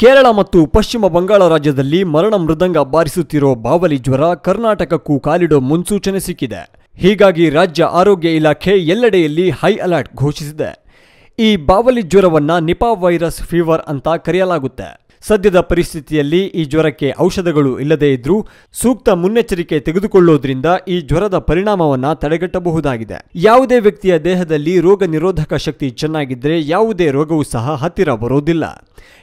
ಕೇರಳ ಮತ್ತು ಪಶ್ಚಿಮ ಬಂಗಾಳ ರಾಜ್ಯದಲ್ಲಿ ಮರಣ ಮೃದಂಗ ಬಾರಿಸುತ್ತಿರೋ ಬಾವಲಿ ಜ್ವರ ಕರ್ನಾಟಕಕ್ಕೂ ಕಾಲಿಡೋ ಮುನ್ಸೂಚನೆ ಸಿಕ್ಕಿದೆ. ಹೀಗಾಗಿ ರಾಜ್ಯ ಆರೋಗ್ಯ ಇಲಾಖೆ ಎಲ್ಲೆಡೆಯಲ್ಲಿ ಹೈ ಅಲರ್ಟ್ ಘೋಷಿಸಿದೆ. ಈ ಬಾವಲಿ ಜ್ವರವನ್ನು ನಿಪಾ ವೈರಸ್ ಫೀವರ್ ಅಂತ ಕರೆಯಲಾಗುತ್ತೆ. ಸದ್ಯದ ಪರಿಸ್ಥಿತಿಯಲ್ಲಿ ಈ ಜ್ವರಕ್ಕೆ ಔಷಧಗಳು ಇಲ್ಲದೇ ಇದ್ರೂ ಸೂಕ್ತ ಮುನ್ನೆಚ್ಚರಿಕೆ ತೆಗೆದುಕೊಳ್ಳೋದ್ರಿಂದ ಈ ಜ್ವರದ ಪರಿಣಾಮವನ್ನು ತಡೆಗಟ್ಟಬಹುದಾಗಿದೆ. ಯಾವುದೇ ವ್ಯಕ್ತಿಯ ದೇಹದಲ್ಲಿ ರೋಗ ನಿರೋಧಕ ಶಕ್ತಿ ಚೆನ್ನಾಗಿದ್ದರೆ ಯಾವುದೇ ರೋಗವೂ ಸಹ ಹತ್ತಿರ ಬರೋದಿಲ್ಲ.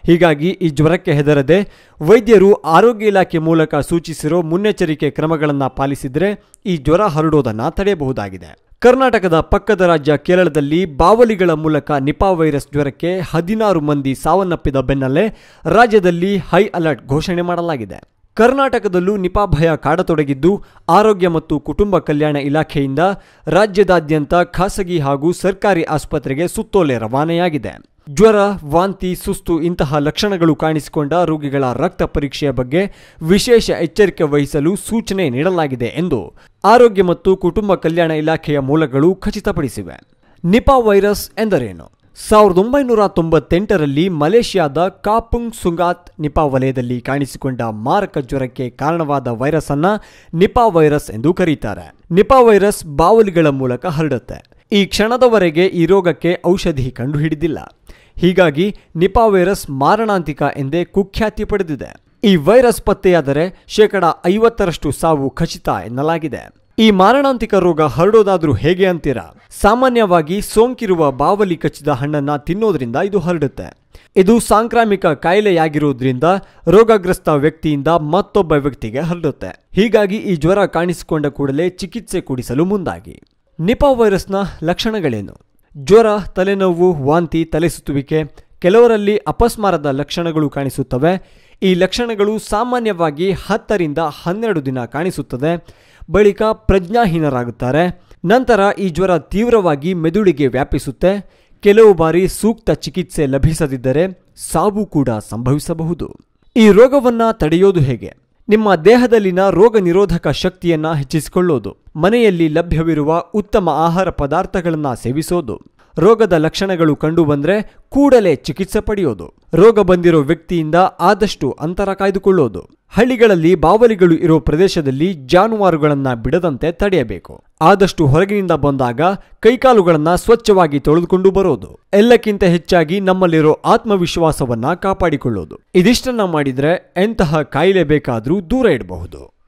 ಹೀಗಾಗಿ ಈ ಜ್ವರಕ್ಕೆ ಹೆದರದೆ ವೈದ್ಯರು ಆರೋಗ್ಯ ಇಲಾಖೆ ಮೂಲಕ ಸೂಚಿಸಿರೋ ಮುನ್ನೆಚ್ಚರಿಕೆ ಕ್ರಮಗಳನ್ನು ಪಾಲಿಸಿದರೆ ಈ ಜ್ವರ ಹರಡೋದನ್ನು ತಡೆಯಬಹುದಾಗಿದೆ. ಕರ್ನಾಟಕದ ಪಕ್ಕದ ರಾಜ್ಯ ಕೇರಳದಲ್ಲಿ ಬಾವಲಿಗಳ ಮೂಲಕ ನಿಪಾ ವೈರಸ್ ಜ್ವರಕ್ಕೆ ಹದಿನಾರು ಮಂದಿ ಸಾವನ್ನಪ್ಪಿದ ಬೆನ್ನಲ್ಲೇ ರಾಜ್ಯದಲ್ಲಿ ಹೈ ಅಲರ್ಟ್ ಘೋಷಣೆ ಮಾಡಲಾಗಿದೆ. ಕರ್ನಾಟಕದಲ್ಲೂ ನಿಪಾ ಭಯ ಕಾಡತೊಡಗಿದ್ದು, ಆರೋಗ್ಯ ಮತ್ತು ಕುಟುಂಬ ಕಲ್ಯಾಣ ಇಲಾಖೆಯಿಂದ ರಾಜ್ಯದಾದ್ಯಂತ ಖಾಸಗಿ ಹಾಗೂ ಸರ್ಕಾರಿ ಆಸ್ಪತ್ರೆಗೆ ಸುತ್ತೋಲೆ ರವಾನೆಯಾಗಿದೆ. ಜ್ವರ, ವಾಂತಿ, ಸುಸ್ತು ಇಂತಹ ಲಕ್ಷಣಗಳು ಕಾಣಿಸಿಕೊಂಡ ರೋಗಿಗಳ ರಕ್ತ ಪರೀಕ್ಷೆಯ ಬಗ್ಗೆ ವಿಶೇಷ ಎಚ್ಚರಿಕೆ ವಹಿಸಲು ಸೂಚನೆ ನೀಡಲಾಗಿದೆ ಎಂದು ಆರೋಗ್ಯ ಮತ್ತು ಕುಟುಂಬ ಕಲ್ಯಾಣ ಇಲಾಖೆಯ ಮೂಲಗಳು ಖಚಿತಪಡಿಸಿವೆ. ನಿಪಾ ವೈರಸ್ ಎಂದರೇನು? ಸಾವಿರದ ಒಂಬೈನೂರ ತೊಂಬತ್ತೆಂಟರಲ್ಲಿ ಮಲೇಷ್ಯಾದ ಕಾಪುಂಗ್ ಸುಂಗಾತ್ ನಿಪಾ ವಲಯದಲ್ಲಿ ಕಾಣಿಸಿಕೊಂಡ ಮಾರಕ ಜ್ವರಕ್ಕೆ ಕಾರಣವಾದ ವೈರಸ್ ಅನ್ನ ನಿಪಾ ವೈರಸ್ ಎಂದು ಕರೀತಾರೆ. ನಿಪಾ ವೈರಸ್ ಬಾವಲಿಗಳ ಮೂಲಕ ಹರಡುತ್ತೆ. ಈ ಕ್ಷಣದವರೆಗೆ ಈ ರೋಗಕ್ಕೆ ಔಷಧಿ ಕಂಡುಹಿಡಿದಿಲ್ಲ. ಹೀಗಾಗಿ ನಿಪಾ ವೈರಸ್ ಮಾರಣಾಂತಿಕ ಎಂದೇ ಕುಖ್ಯಾತಿ ಪಡೆದಿದೆ. ಈ ವೈರಸ್ ಪತ್ತೆಯಾದರೆ ಶೇಕಡ ಐವತ್ತರಷ್ಟು ಸಾವು ಖಚಿತ ಎನ್ನಲಾಗಿದೆ. ಈ ಮಾರಣಾಂತಿಕ ರೋಗ ಹರಡೋದಾದ್ರೂ ಹೇಗೆ ಅಂತೀರಾ? ಸಾಮಾನ್ಯವಾಗಿ ಸೋಂಕಿರುವ ಬಾವಲಿ ಕಚ್ಚಿದ ಹಣ್ಣನ್ನ ತಿನ್ನೋದ್ರಿಂದ ಇದು ಹರಡುತ್ತೆ. ಇದು ಸಾಂಕ್ರಾಮಿಕ ಕಾಯಿಲೆಯಾಗಿರುವುದರಿಂದ ರೋಗಗ್ರಸ್ತ ವ್ಯಕ್ತಿಯಿಂದ ಮತ್ತೊಬ್ಬ ವ್ಯಕ್ತಿಗೆ ಹರಡುತ್ತೆ. ಹೀಗಾಗಿ ಈ ಜ್ವರ ಕಾಣಿಸಿಕೊಂಡ ಕೂಡಲೇ ಚಿಕಿತ್ಸೆ ಕೊಡಿಸಲು ಮುಂದಾಗಿ. ನಿಪಾ ವೈರಸ್ನ ಲಕ್ಷಣಗಳೇನು? ಜ್ವರ, ತಲೆನೋವು, ವಾಂತಿ ತಲೆಸುತ್ತುವಿಕೆ ಕೆಲವರಲ್ಲಿ ಅಪಸ್ಮಾರದ ಲಕ್ಷಣಗಳು ಕಾಣಿಸುತ್ತವೆ. ಈ ಲಕ್ಷಣಗಳು ಸಾಮಾನ್ಯವಾಗಿ ಹತ್ತರಿಂದ ಹನ್ನೆರಡು ದಿನ ಕಾಣಿಸುತ್ತದೆ. ಬಳಿಕ ಪ್ರಜ್ಞಾಹೀನರಾಗುತ್ತಾರೆ. ನಂತರ ಈ ಜ್ವರ ತೀವ್ರವಾಗಿ ಮೆದುಳಿಗೆ ವ್ಯಾಪಿಸುತ್ತೆ. ಕೆಲವು ಬಾರಿ ಸೂಕ್ತ ಚಿಕಿತ್ಸೆ ಲಭಿಸದಿದ್ದರೆ ಸಾವು ಕೂಡ ಸಂಭವಿಸಬಹುದು. ಈ ರೋಗವನ್ನು ತಡೆಯೋದು ಹೇಗೆ? ನಿಮ್ಮ ದೇಹದಲ್ಲಿನ ರೋಗ ನಿರೋಧಕ ಶಕ್ತಿಯನ್ನ ಹೆಚ್ಚಿಸಿಕೊಳ್ಳೋದು. ಮನೆಯಲ್ಲಿ ಲಭ್ಯವಿರುವ ಉತ್ತಮ ಆಹಾರ ಪದಾರ್ಥಗಳನ್ನ ಸೇವಿಸೋದು. ರೋಗದ ಲಕ್ಷಣಗಳು ಕಂಡುಬಂದರೆ ಕೂಡಲೇ ಚಿಕಿತ್ಸೆ ಪಡೆಯೋದು. ರೋಗ ಬಂದಿರೋ ವ್ಯಕ್ತಿಯಿಂದ ಆದಷ್ಟು ಅಂತರ ಕಾಯ್ದುಕೊಳ್ಳೋದು. ಹಳ್ಳಿಗಳಲ್ಲಿ ಬಾವಲಿಗಳು ಇರೋ ಪ್ರದೇಶದಲ್ಲಿ ಜಾನುವಾರುಗಳನ್ನ ಬಿಡದಂತೆ ತಡೆಯಬೇಕು. ಆದಷ್ಟು ಹೊರಗಿನಿಂದ ಬಂದಾಗ ಕೈಕಾಲುಗಳನ್ನ ಸ್ವಚ್ಛವಾಗಿ ತೊಳೆದುಕೊಂಡು ಬರೋದು. ಎಲ್ಲಕ್ಕಿಂತ ಹೆಚ್ಚಾಗಿ ನಮ್ಮಲ್ಲಿರೋ ಆತ್ಮವಿಶ್ವಾಸವನ್ನ ಕಾಪಾಡಿಕೊಳ್ಳೋದು. ಇದಿಷ್ಟನ್ನ ಮಾಡಿದ್ರೆ ಎಂತಹ ಕಾಯಿಲೆ ಬೇಕಾದ್ರೂ ದೂರ ಇಡಬಹುದು.